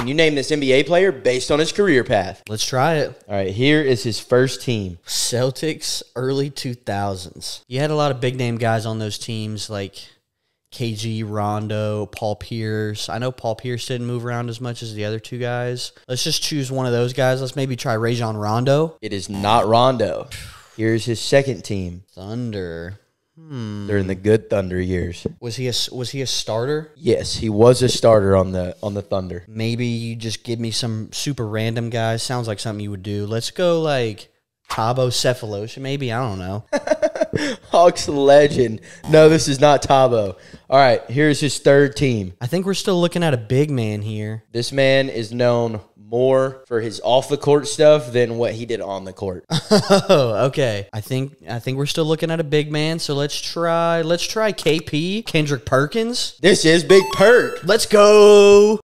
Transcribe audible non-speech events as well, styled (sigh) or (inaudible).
Can you name this NBA player based on his career path? Let's try it. All right, here is his first team. Celtics, early 2000s. You had a lot of big name guys on those teams like KG, Rondo, Paul Pierce. I know Paul Pierce didn't move around as much as the other two guys. Let's just choose one of those guys. Let's maybe try Rajon Rondo. It is not Rondo. Here's his second team Thunder. During the good Thunder years. Was he a was he a starter? Yes, he was a starter on the on the Thunder. Maybe you just give me some super random guys. Sounds like something you would do. Let's go like Thabo Sefolosha. Maybe I don't know. (laughs) Hawks legend. No, this is not Thabo. All right, here's his third team. I think we're still looking at a big man here. This man is known more for his off the court stuff than what he did on the court. (laughs) Oh, okay. I think I think we're still looking at a big man. So let's try let's try KP Kendrick Perkins. this is Big Perk. Let's go.